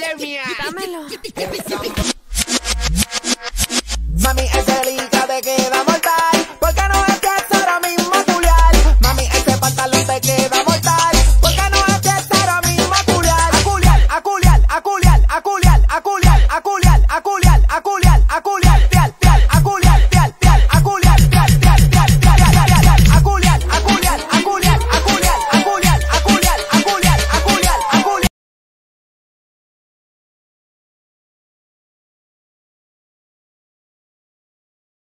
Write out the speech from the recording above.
pandemia. Dámelo.